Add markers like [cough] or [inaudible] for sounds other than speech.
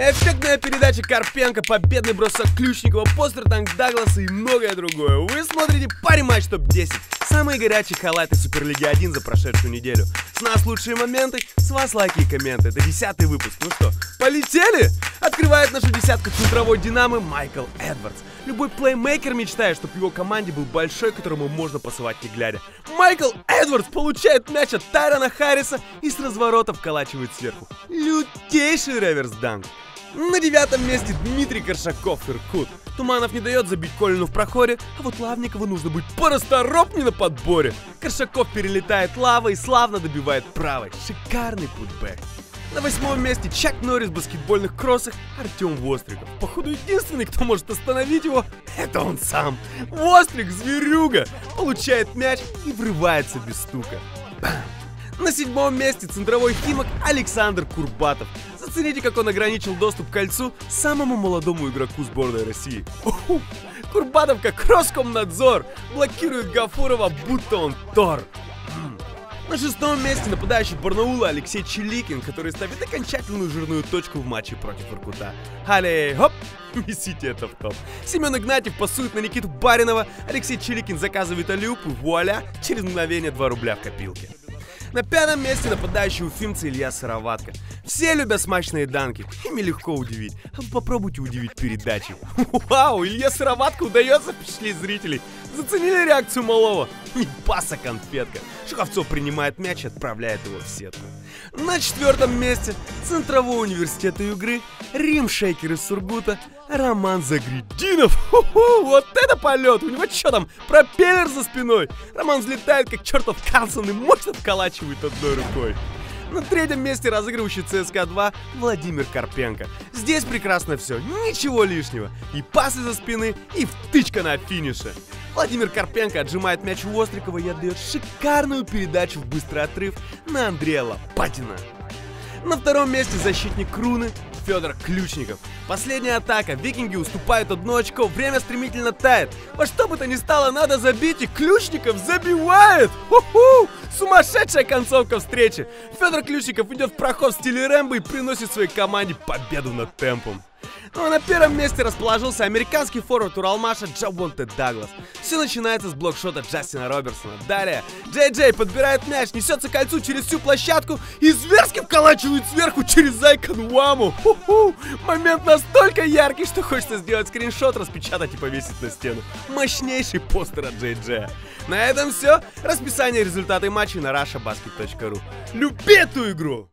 Эффектная передача Карпенко, победный бросок Ключникова, постер танк Дагласа и многое другое. Вы смотрите пари матч топ-10. Самые горячие халаты Суперлиги 1 за прошедшую неделю. С нас лучшие моменты, с вас лайки и комменты. Это десятый выпуск. Ну что, полетели? Открывает нашу десятку центровой Динамо Майкл Эдвардс. Любой плеймейкер мечтает, чтобы его команде был большой, которому можно пасовать не глядя. Майкл Эдвардс получает мяч от Тайрона Харриса и с разворота вколачивает сверху. Лютейший реверс-данк. На девятом месте Дмитрий Коршаков, Иркут. Туманов не дает забить Колину в проходе, а вот Лавникову нужно быть порасторопнее на подборе. Коршаков перелетает лавой и славно добивает правой. Шикарный путбэк. На восьмом месте Чак Норрис в баскетбольных кроссах Артем Востриков. Походу единственный, кто может остановить его, это он сам. Вострик, зверюга, получает мяч и врывается без стука. Бам! [clears throat] На седьмом месте центровой химок Александр Курбатов. Зацените, как он ограничил доступ к кольцу самому молодому игроку сборной России. Уху! Курбатов как Роскомнадзор блокирует Гафурова, будто он Тор. На шестом месте нападающий Барнаула Алексей Челикин, который ставит окончательную жирную точку в матче против Иркута. Алей, хоп, [laughs] несите это в топ. Семен Игнатьев пасует на Никиту Баринова, Алексей Челикин заказывает алюп и вуаля, через мгновение 2 рубля в копилке. На пятом месте нападающий уфимца Илья Сыроватка. Все любят смачные данки, ими легко удивить. А попробуйте удивить передачей. Вау, Илья Сыроватка удается впечатлить зрителей. Заценили реакцию малого? Не паса конфетка. Шуховцов принимает мяч и отправляет его в сетку. На четвертом месте центровой университет игры Рим Шейкер из Сургута Роман Загрединов. Ху-ху, вот это полет! У него что там, пропеллер за спиной? Роман взлетает как чертов Карлсон и мощно вколачивает одной рукой. На третьем месте разыгрывающий ЦСКА 2 Владимир Карпенко. Здесь прекрасно все, ничего лишнего. И пасы за спины, и втычка на финише. Владимир Карпенко отжимает мяч у Острикова и отдает шикарную передачу в быстрый отрыв на Андрея Лопатина. На втором месте защитник Круны Федор Ключников. Последняя атака. Викинги уступают одно очко. Время стремительно тает. Во что бы то ни стало, надо забить, и Ключников забивает! Ху-ху! Сумасшедшая концовка встречи. Федор Ключников идет в проход в стиле Рэмбо и приносит своей команде победу над темпом. Ну а на первом месте расположился американский форвард Уралмаша Джабонте Даглас. Все начинается с блокшота Джастина Робертсона. Далее Джей Джей подбирает мяч, несется кольцу через всю площадку и зверски вколачивает сверху через Зайка Нуаму. Ху-ху! Момент настолько яркий, что хочется сделать скриншот, распечатать и повесить на стену. Мощнейший постер от Джей Джея. На этом все. Расписание результаты матчей на russiabasket.ru. Люби эту игру!